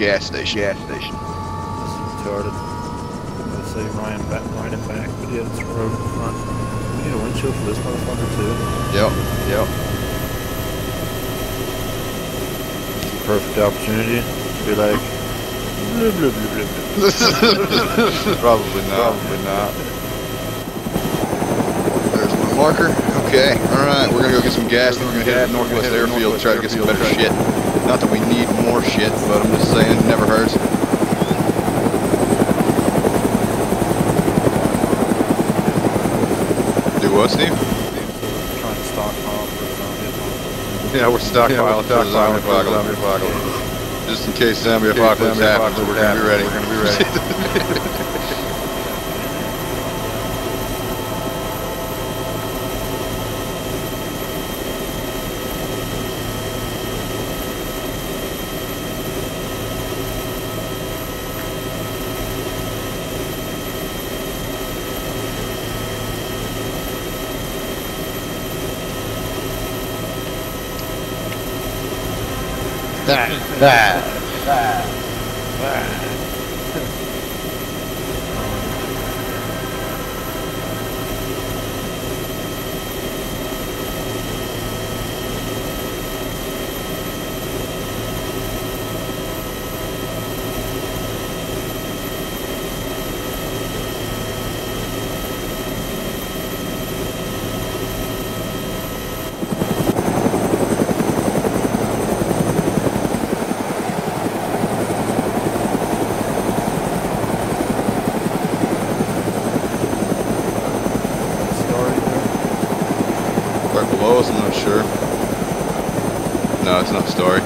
gas station. Gas station. This is retarded. Let's say Ryan back, Ryan and back, but yeah, it's road in front. We need a windshield for this motherfucker too. Yep. Yep. Perfect opportunity to be like, blah, blah, blah, blah, blah. Probably not. Probably not. There's my marker. Okay. All right. We're gonna go get some gas. Then we're gonna head to the Northwest Airfield to try to get some better shit. Not that we need more shit, but I'm just saying, never hurts. Do what, Steve? Trying to stockpile for zombie. Yeah, we're stockpiling for the zombie apocalypse. Just in case zombie apocalypse happens, we're gonna be ready. We're gonna be ready. Story Right below us, I'm not sure. No, it's not story.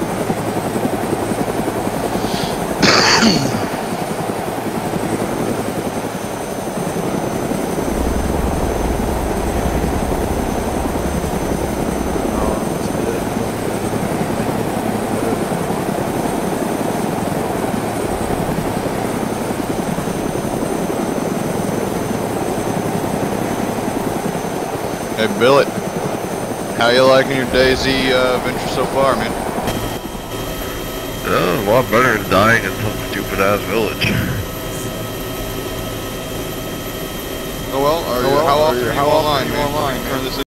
Hey, Billet. How you liking your DayZ uh, venture so far, man? Yeah, a lot better than dying in some stupid ass village. Oh well, are you, how often are you how online, man? Turn this